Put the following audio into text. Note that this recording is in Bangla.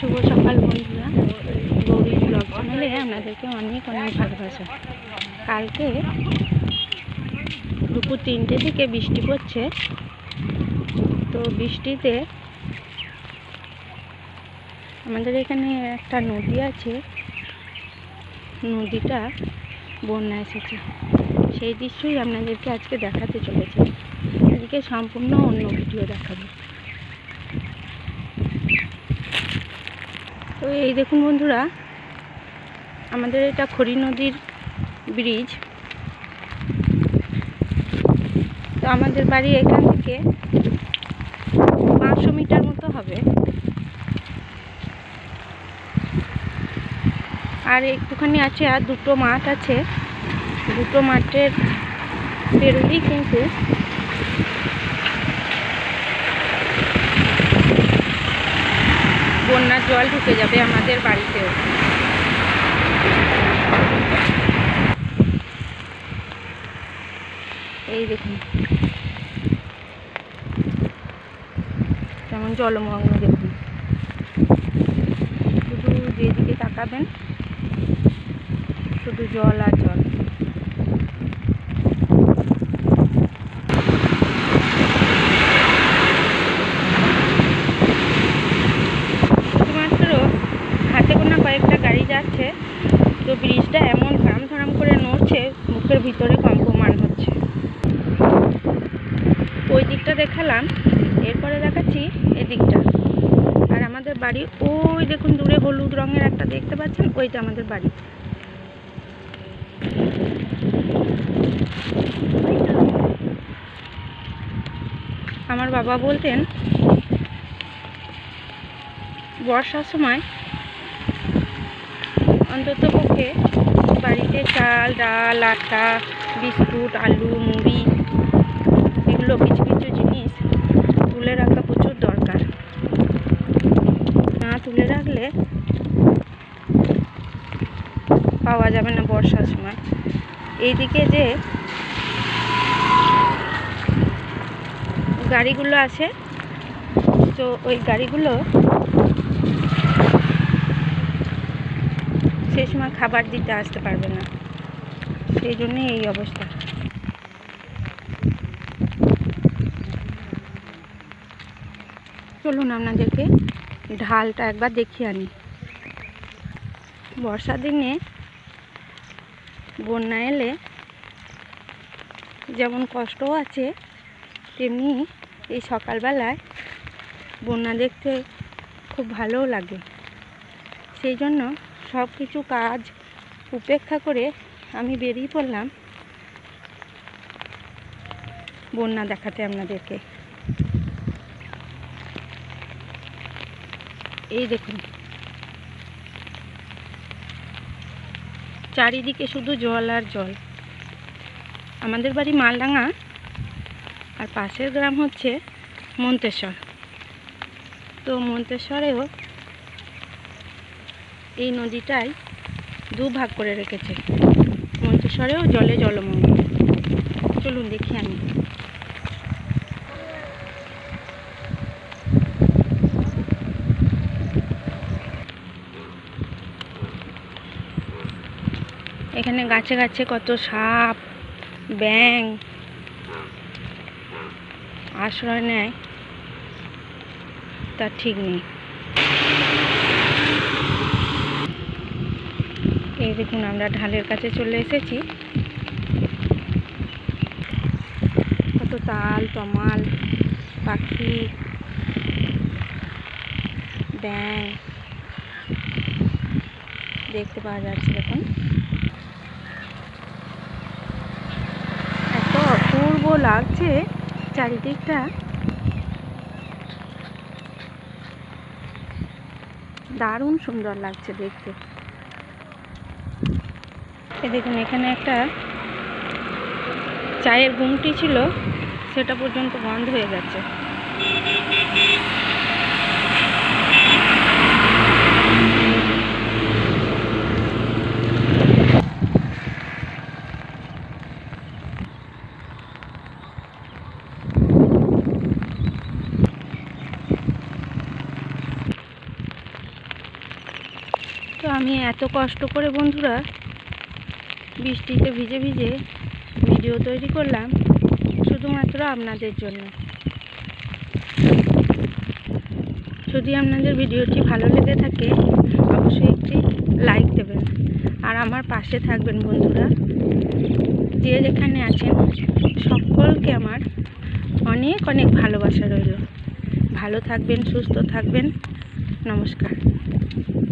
শুভ সকাল বন্ধুরা। গৌরী ব্লগ চ্যানেলে আপনাদেরকে অনেক অনেক ভালোবাসা। কালকে দুপুর তিনটে থেকে বৃষ্টি পড়ছে। তো বৃষ্টিতে আমাদের এখানে একটা নদী আছে। নদীটা বন্যা এসেছে। সেই দৃশ্যই আপনাদেরকে আজকে দেখাতে চলেছে। আজকে সম্পূর্ণ অন্য ভিডিও দেখাবো। এই দেখুন বন্ধুরা, আমাদের এটা খড়ি নদীর ব্রিজ তো আমাদের বাড়ি এখান থেকে পাঁচশো মিটার মতো হবে। আর একটুখানি আছে, আর দুটো মাঠ আছে। দুটো মাঠের পেরোলেই কিন্তু বন্যার জল ঢুকে যাবে আমাদের বাড়িতেও। এই দেখুন। কেমন জলমগ্ন দেখুন। শুধু যেদিকে তাকাবেন, শুধু জল আর জল। কয়েকটা গাড়ি যাচ্ছে, তো ব্রিজটা এমন ধাম ধাম করে নড়ছে, মুখের ভিতরে কম্পমান হচ্ছে। ওই দিকটা দেখালাম, এরপরে দেখাচ্ছি এদিকটা। আর আমাদের বাড়ি ওই দেখুন দূরে হলুদ রঙের একটা দেখতে পাচ্ছেন, ওইটা আমাদের বাড়ি। আমার বাবা বলতেন, বর্ষার সময় অন্তত পক্ষে বাড়িতে চাল, ডাল, আটা, বিস্কুট, আলু, মুড়ি এগুলো কিছু কিছু জিনিস তুলে রাখা প্রচুর দরকার। না তুলে রাখলে পাওয়া যাবে না বর্ষার সময়। এইদিকে যে গাড়িগুলো আছে, তো ওই গাড়িগুলো সেই সময় খাবার দিতে আসতে পারবে না। সেই জন্যই এই অবস্থা। চলুন আপনাদেরকে ঢালটা একবার দেখিয়ে আনি। বর্ষার দিনে বন্যা এলে যেমন কষ্টও আছে, তেমনি এই সকালবেলায় বন্যা দেখতে খুব ভালোও লাগে। সেই জন্য সব কিছু কাজ উপেক্ষা করে আমি বেরিয়ে পড়লাম। বন্যা দেখাতে আপনাদেরকে। এই দেখুন। চারিদিকে শুধু জল আর জল। আমাদের বাড়ি মালডাঙ্গা, আর পাশের গ্রাম হচ্ছে মন্তেশ্বর। তো মন্তেশ্বরেও এই নদীটাই দু ভাগ করে রেখেছে। মন্তেশ্বরেও জলে জলমগ্ন। চলুন দেখি আমি। এখানে গাছে গাছে কত সাপ ব্যাং আশ্রয় নেয়। তার ঠিক নেই। এই দেখুন, আমরা ঢালের কাছে চলে এসেছি। কত তাল, তমাল, পাখি ব্যাং দেখতে পাওয়া যাচ্ছে দেখুন। এত অপূর্ব লাগছে চারিদিকটা। দারুণ সুন্দর লাগছে দেখতে। দেখুন, এখানে একটা চায়ের গুমটি ছিল, সেটা পর্যন্ত বন্ধ হয়ে গেছে তো আমি এত কষ্ট করে বন্ধুরা বৃষ্টিতে ভিজে ভিজে ভিডিও তৈরি করলাম শুধুমাত্র আপনাদের জন্য। যদি আপনাদের ভিডিওটি ভালো লেগে থাকে, অবশ্যই একটি লাইক দেবেন। আর আমার পাশে থাকবেন বন্ধুরা, যে যেখানে আছেন, সকলকে আমার অনেক অনেক ভালোবাসা রইল। ভালো থাকবেন, সুস্থ থাকবেন। নমস্কার।